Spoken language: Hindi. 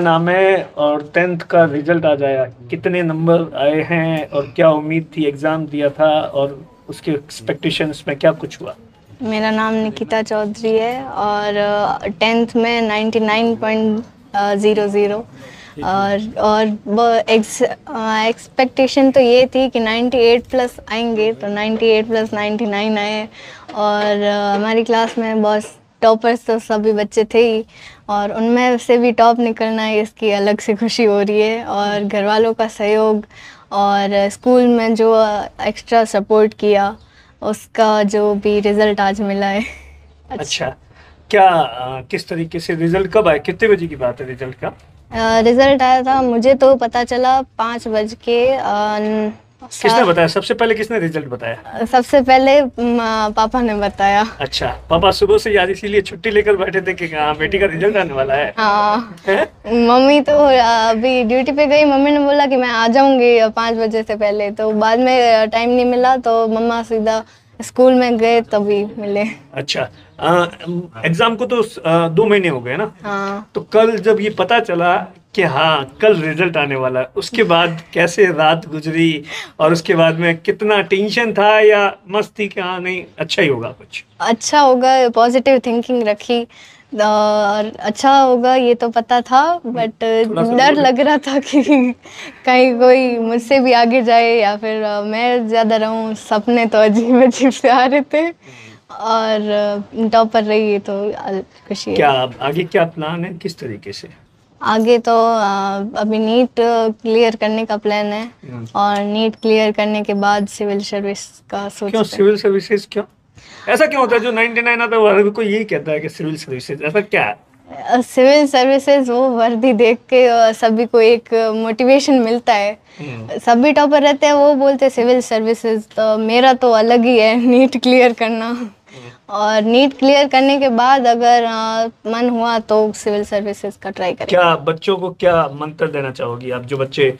नाम है और टेंथ का रिज़ल्ट आ जाएगा कितने नंबर आए हैं और क्या उम्मीद थी? एग्ज़ाम दिया था और उसके एक्सपेक्टेशंस में क्या कुछ हुआ? मेरा नाम निकिता चौधरी है और टेंथ में ninety nine point zero zero और और एक्सपेक्टेशन तो ये थी कि 98 प्लस आएँगे तो 98 प्लस 99 आए। और हमारी क्लास में बहुत टॉपर्स तो सभी बच्चे थे ही और उनमें से भी टॉप निकलना है इसकी अलग से खुशी हो रही है और घर वालों का सहयोग और स्कूल में जो एक्स्ट्रा सपोर्ट किया उसका जो भी रिज़ल्ट आज मिला है अच्छा अच्छा। क्या आ, किस तरीके से रिज़ल्ट कब आया कितने बजे की बात है रिज़ल्ट का रिज़ल्ट आया था मुझे तो पता चला पाँच बज के किसने बताया? सबसे पहले किसने रिज़ल्ट बताया? सबसे पहले पापा ने बताया। अच्छा पापा सुबह से याद इसीलिए छुट्टी लेकर बैठे थे कि हाँ बेटी का रिज़ल्ट आने वाला है। हाँ। मम्मी तो अभी ड्यूटी पे गई। मम्मी ने बोला कि मैं आ जाऊँगी पाँच बजे से पहले। तो बाद में टाइम नहीं मिला तो मम्मा सीधा स्कूल में गए तभी मिले। अच्छा एग्ज़ाम को तो आ, दो महीने हो गए ना? हाँ। तो कल जब ये पता चला कि हाँ कल रिज़ल्ट आने वाला है। उसके बाद कैसे रात गुजरी और उसके बाद में कितना टेंशन था या मस्ती कि हाँ नहीं अच्छा ही होगा कुछ। अच्छा होगा पॉजिटिव थिंकिंग रखी। और अच्छा होगा ये तो पता था बट डर लग रहा था कि कहीं कोई मुझसे भी आगे जाए या फिर मैं ज़्यादा रहूँ सपने तो अजीब अजीब से आ रहे थे। और टॉपर रही है तो खुशी क्या आगे क्या प्लान है? किस तरीके से? आगे तो अभी नीट क्लियर करने का प्लान है। हम्म। और नीट क्लियर करने के बाद सिविल सर्विस का सोच क्यों? सिविल सर्विसेज़ क्यों? ऐसा क्यों होता है जो 99 आता है हर कोई यही कहता है कि सिविल सर्विसेज़ ऐसा क्या है? सिविल सर्विसेज़ वो वर्दी देख के सभी को एक मोटिवेशन मिलता है। हम्म। सभी टॉपर रहते हैं वो बोलते हैं सिविल सर्विसेज़ तो मेरा तो अलग ही है नीट क्लियर करना। और नीट क्लियर करने के बाद अगर आ, मन हुआ तो सिविल सर्विसेज़ का ट्राई करें क्या बच्चों को क्या मंत्र देना चाहोगी आप जो बच्चे